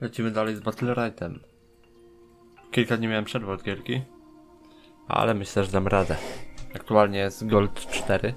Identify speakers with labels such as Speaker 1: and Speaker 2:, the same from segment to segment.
Speaker 1: Lecimy dalej z Battle Rightem. Kilka dni miałem przerwę od gierki, ale myślę, że dam radę. Aktualnie jest Gold 4.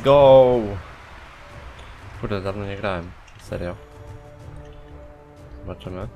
Speaker 1: Let's go! Kurde, dawno nie grałem. Serio. Zobaczymy.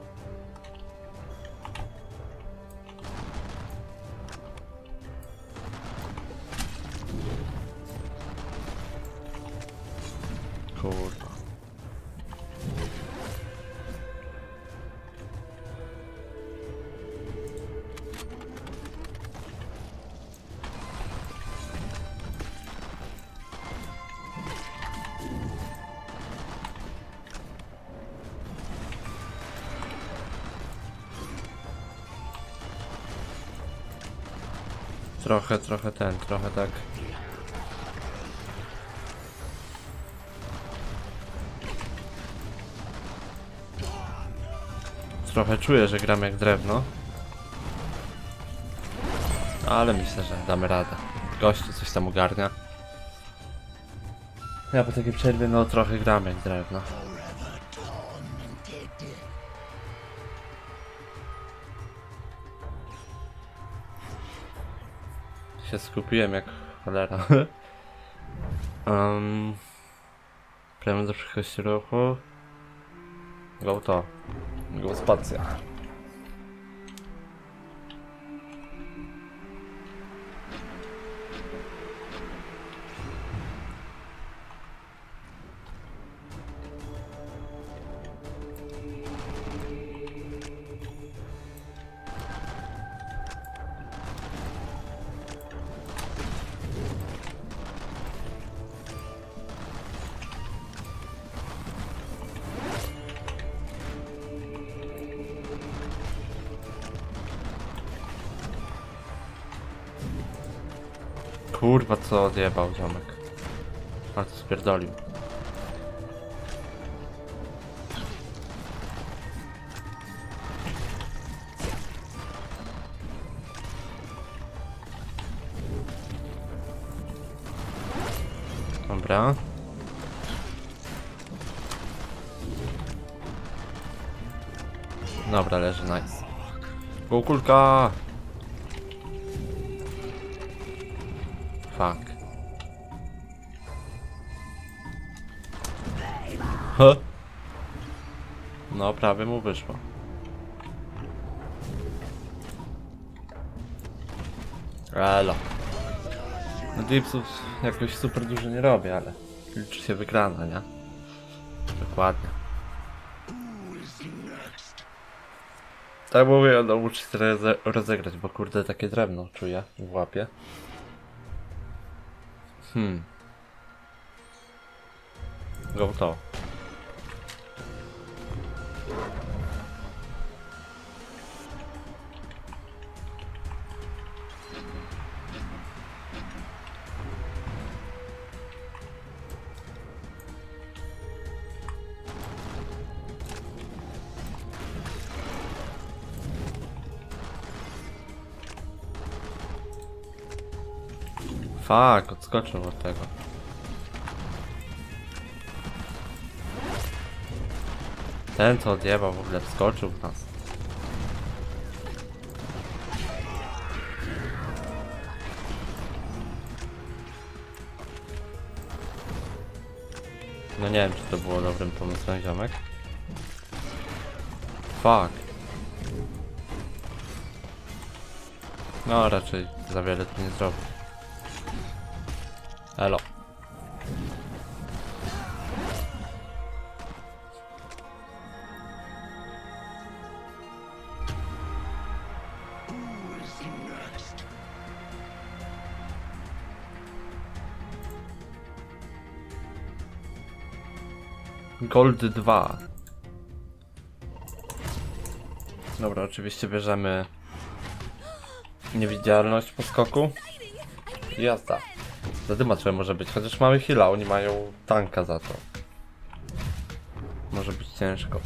Speaker 1: Trochę, trochę ten, trochę tak. Trochę czuję, że gram jak drewno. Ale myślę, że damy radę. Gościu coś tam ogarnia. Ja po takiej przerwie no trochę gram jak drewno. Się skupiłem jak cholera. um, Prawie do przyszłości ruchu. Go to. Go spacja. Kurwa co odjebał ziomek. A to spierdolił. Dobra. Dobra, leży, nice. Go No, prawie mu wyszło. Elo. No dipsów jakoś super dużo nie robię, ale liczy się wygrana, nie? Dokładnie. Tak mówię, no muszę się roze rozegrać, bo kurde takie drewno czuję w łapie. Hmm. Go to. Fuck, odskoczył od tego. Ten co odjebał w ogóle wskoczył w nas. No nie wiem czy to było dobrym pomysłem ziomek. Fuck. No raczej za wiele tu nie zrobił. Elo. Gold 2. Dobra, oczywiście bierzemy niewidzialność po skoku. Jazda. Zadyma trzeba może być, chociaż mamy heal'a, oni mają tanka za to. Może być ciężko.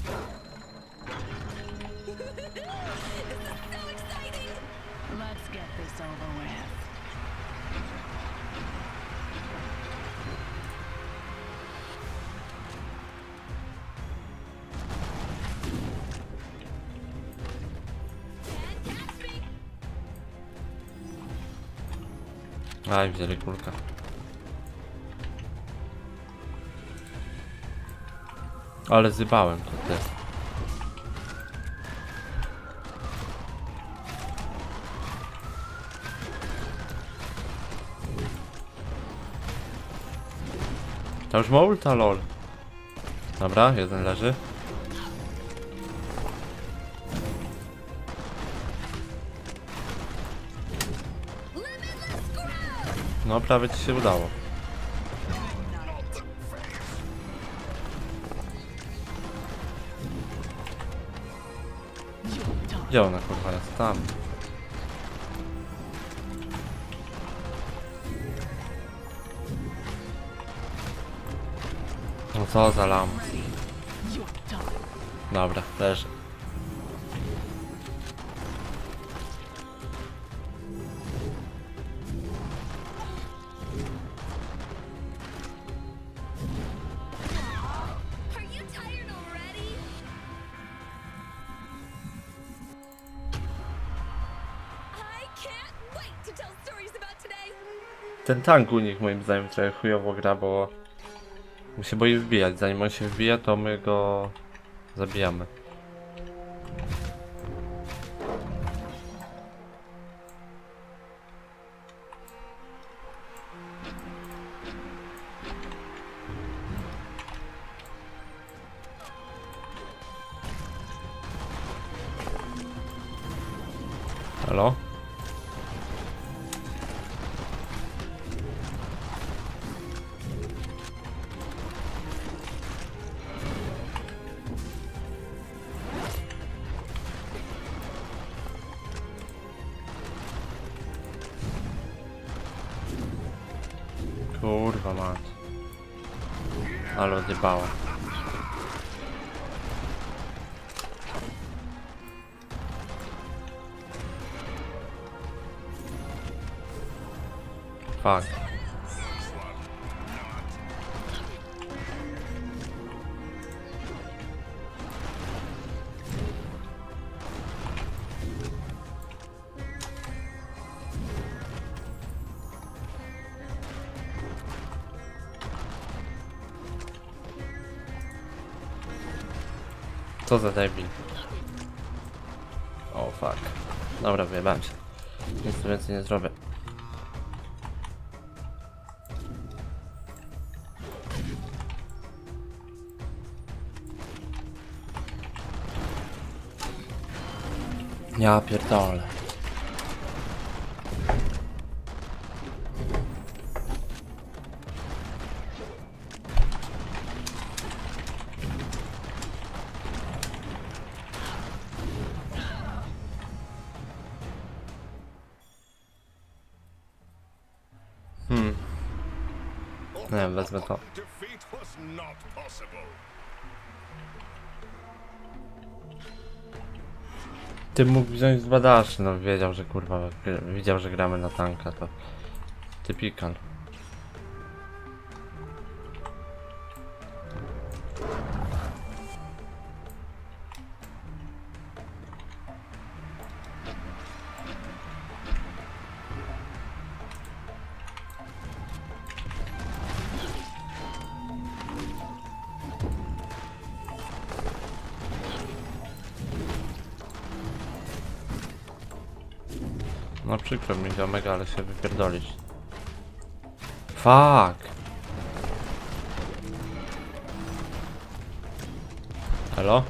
Speaker 1: Aj, wzięli kulkę. Ale zybałem to ty. To już ma ulta, lol. Dobra, jeden leży. No, prawie ci się udało. Gdzie ona kurwa jest? Tam. No co za lam. Dobra, leży. Ten tank u nich moim zdaniem trochę chujowo gra, bo mu się boi wbijać. Zanim on się wbije, to my go zabijamy. Ale odjebała. Fuck. Co za debil. O fuck. Dobra, wyjebałem się. Nic tu więcej nie zrobię. Ja pierdolę. Wezmę to. Ty mógł wziąć z badaszy, no wiedział, że kurwa, widział, że gramy na tanka, to typikan. No przykro mi ziomek, ale się wypierdolisz. Fuck! Halo?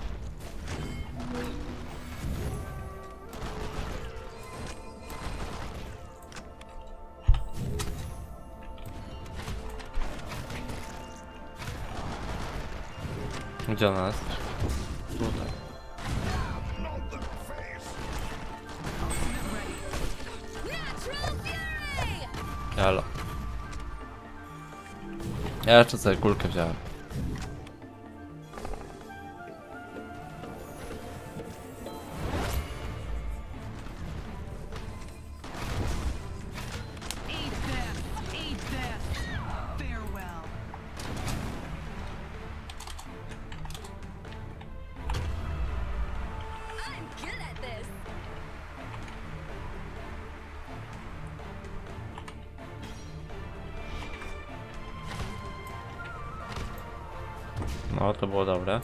Speaker 1: Gdzie ona jest? Ja jeszcze sobie kulkę wziąłem. No, to było dobre.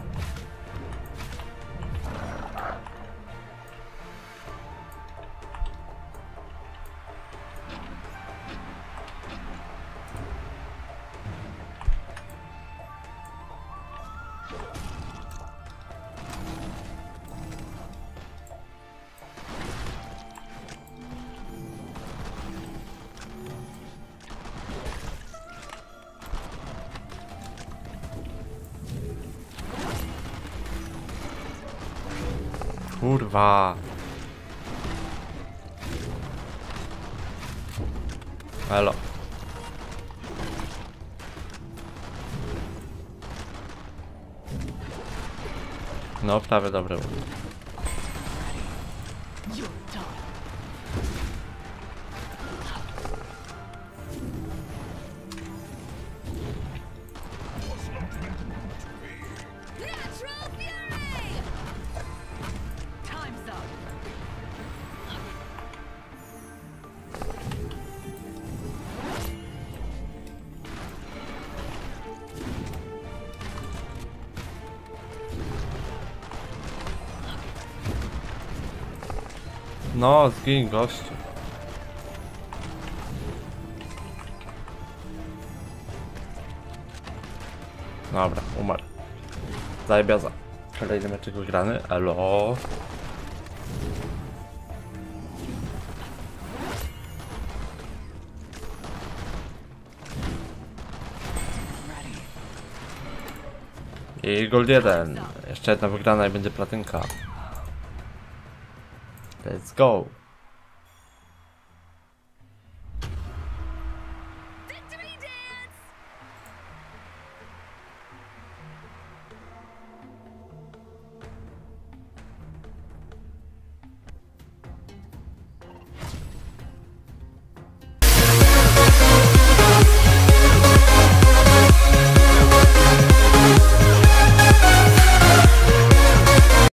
Speaker 1: Kurwa. Elo. No, prawie dobre. No, zgin gościu. Dobra, umarł. Zajebiaza. Kolejny meczek wygrany. Elo. I gold 1. Jeszcze jedna wygrana i będzie platynka. Let's go.